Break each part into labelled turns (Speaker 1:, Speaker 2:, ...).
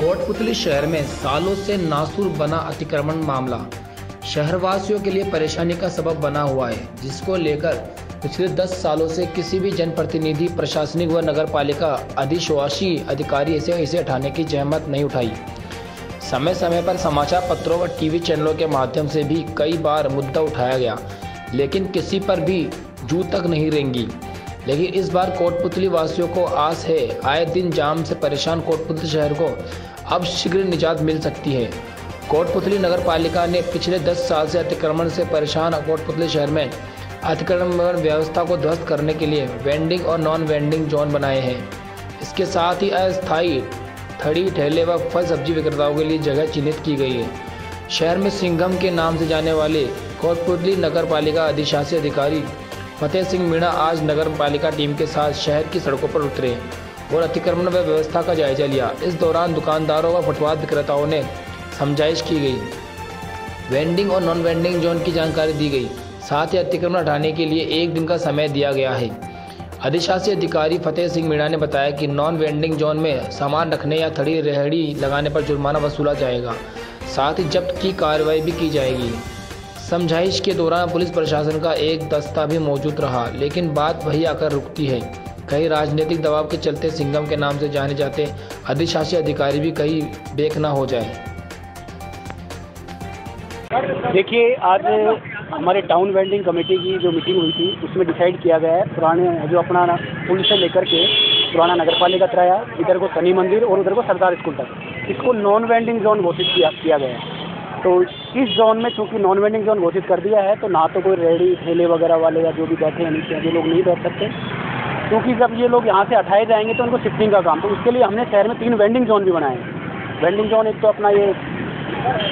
Speaker 1: कोटपुतली शहर में सालों से नासूर बना अतिक्रमण मामला। शहरवासियों के लिए परेशानी का सबब बना हुआ है, जिसको लेकर पिछले 10 सालों से किसी भी जनप्रतिनिधि, प्रशासनिक व नगर पालिका अधिशवासी अधिकारी इसे इसे हटाने की जहमत नहीं उठाई। समय समय पर समाचार पत्रों व टीवी चैनलों के माध्यम से भी कई बार मुद्दा उठाया गया, लेकिन किसी पर भी जू तक नहीं रेंगी। लेकिन इस बार कोटपुतली वासियों को आस है। आए दिन जाम से परेशान कोटपुतली शहर को अब शीघ्र निजात मिल सकती है। कोटपुतली नगर पालिका ने पिछले 10 साल से अतिक्रमण से परेशान कोटपुतली शहर में अतिक्रमण व्यवस्था को ध्वस्त करने के लिए वेंडिंग और नॉन वेंडिंग जोन बनाए हैं। इसके साथ ही अस्थायी थड़ी, ठेले व फल सब्ज़ी विक्रेताओं के लिए जगह चिन्हित की गई है। शहर में सिंघम के नाम से जाने वाले कोटपुतली नगर पालिका अधिशासी अधिकारी फतेह सिंह मीणा आज नगर पालिका टीम के साथ शहर की सड़कों पर उतरे और अतिक्रमण व्यवस्था का जायजा लिया। इस दौरान दुकानदारों व फुटपाथ विक्रेताओं ने समझाइश की गई। वेंडिंग और नॉन वेंडिंग जोन की जानकारी दी गई। साथ ही अतिक्रमण हटाने के लिए एक दिन का समय दिया गया है। अधिशासी अधिकारी फतेह सिंह मीणा ने बताया कि नॉन वेंडिंग जोन में सामान रखने या थड़ी रेहड़ी लगाने पर जुर्माना वसूला जाएगा। साथ ही जब्त की कार्रवाई भी की जाएगी। समझाइश के दौरान पुलिस प्रशासन का एक दस्ता भी मौजूद रहा, लेकिन बात वही आकर रुकती है। कई राजनीतिक दबाव के चलते सिंगम के नाम से जाने जाते अधिशासी अधिकारी भी कहीं बेक ना हो जाए।
Speaker 2: देखिए, आज हमारे टाउन वेंडिंग कमेटी की जो मीटिंग हुई थी, उसमें डिसाइड किया गया है पुराने, जो अपना पुल से लेकर के पुराना नगर पालिका त्राया इधर को शनि मंदिर और उधर को सरदार स्कूल तक। इसको नॉन वेंडिंग जोन घोषित किया गया है। तो इस जोन में चूँकि नॉन वेंडिंग जोन घोषित कर दिया है तो ना तो कोई रेडी ठेले वगैरह वाले या जो भी बैठे हैं नीचे, जो लोग नहीं बैठ सकते। क्योंकि जब ये लोग यहाँ से हटाए जाएँगे तो उनको शिफ्टिंग का काम। तो उसके लिए हमने शहर में तीन वेंडिंग जोन भी बनाए हैं। वेंडिंग जोन एक तो अपना ये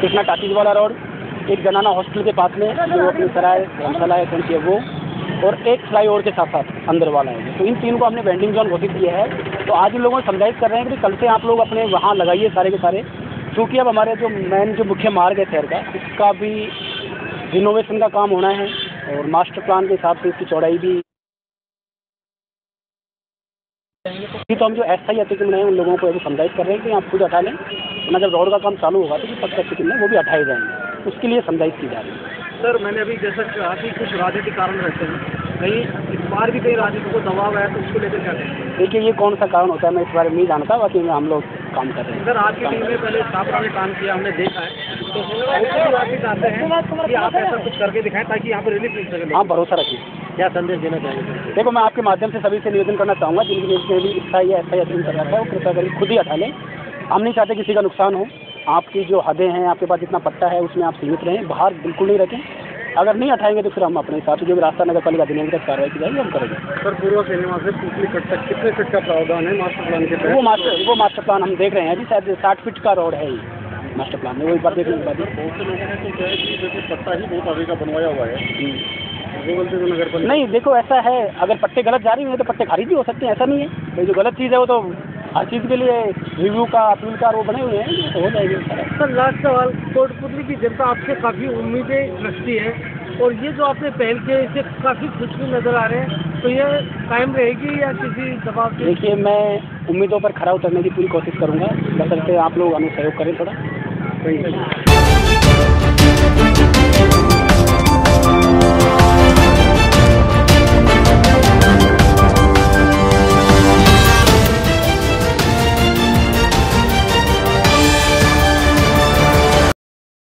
Speaker 2: कृष्णा टाकीज वाला रोड एक जनाना हॉस्टल के पास में, जो अपनी सराय, धर्मशाला है कौन वो, और एक फ्लाई ओवर के साथ साथ अंदर वाला है। तो इन तीन को हमने वेंडिंग जोन घोषित किया है। तो आज उन लोगों ने समझाइश कर रहे हैं कि कल से आप लोग अपने वहाँ लगाइए सारे के सारे। क्योंकि अब हमारे जो मेन जो मुख्य मार्ग है शहर का उसका भी रिनोवेशन का काम होना है और मास्टर प्लान के हिसाब से इसकी चौड़ाई भी तो हम जो अस्थायी अतिक्रमण है उन लोगों को अभी समझाइश कर रहे हैं कि आप खुद हटा लें। वरना जब रोड का काम चालू होगा तो पक्का अतिक्रमण वो भी हटाए जाएँगे। उसके लिए समझाइश की जा रही है।
Speaker 3: सर मैंने अभी जैसा कहा कि कुछ राजनीतिक कारण रहते हैं। कहीं इस बार भी कहीं राजनीति को दबाव है तो उसको लेकर क्या
Speaker 2: देखिए ये कौन सा कारण होता है मैं इस बारे में नहीं जानता। बाकी हम लोग काम कर रहे हैं।
Speaker 3: सर आपकी टीम में पहले छात्रा ने काम किया हमने देखा है। तो राजनीति चाहते हैं कि आप ऐसा कुछ करके दिखाएँ ताकि यहाँ पर रिलीफ मिल सके
Speaker 2: हाँ भरोसा रखिए।
Speaker 3: क्या संदेश देना चाहेंगे
Speaker 2: देखो मैं आपके माध्यम से सभी से निवेदन करना चाहूँगा जिनकी भी इच्छा या ऐसा अध्ययन कर रहा है वो कृपया करके खुद ही हटा लें। हम नहीं चाहते किसी का नुकसान हो। आपकी जो हदें हैं आपके पास जितना पट्टा है उसमें आप सीमित रहें बाहर बिल्कुल नहीं रखें। अगर नहीं हटाएँगे तो फिर हम अपने हिसाब से जो भी रास्ता नगर पालिका अधिनियम तक कार्रवाई की जाएगी हम करेंगे।
Speaker 3: सर पूर्व सिनेमा से पुतली कट तक कितने फीट का प्रावधान है मास्टर प्लान के
Speaker 2: वो मास्टर वो मास्टर प्लान हम देख रहे हैं जी शायद साठ फीट का रोड है ये मास्टर प्लान में वो एक बार देखने के बाद।
Speaker 3: बहुत से लोगों ने तो क्या है कि देखो पट्टा ही बहुत आगे का बनवाया हुआ है। पालिका।
Speaker 2: नहीं देखो ऐसा है अगर पट्टे गलत जा रही हैं तो पट्टे खारिज भी हो सकते हैं ऐसा नहीं है। जो गलत चीज़ है वो तो हर चीज़ के लिए रिव्यू का अपील का वो बने हुए हैं तो हो जाएगी।
Speaker 3: सर लास्ट सवाल कोटपुतली की जनता आपसे काफ़ी उम्मीदें रखती है और ये जो आपने पहल किया इससे काफ़ी खुश भी नज़र आ रहे हैं। तो ये कायम रहेगी या किसी दबाव से?
Speaker 2: देखिए मैं उम्मीदों पर खरा उतरने की पूरी कोशिश करूँगा। बसलते आप लोग अनुसहयोग करें थोड़ा।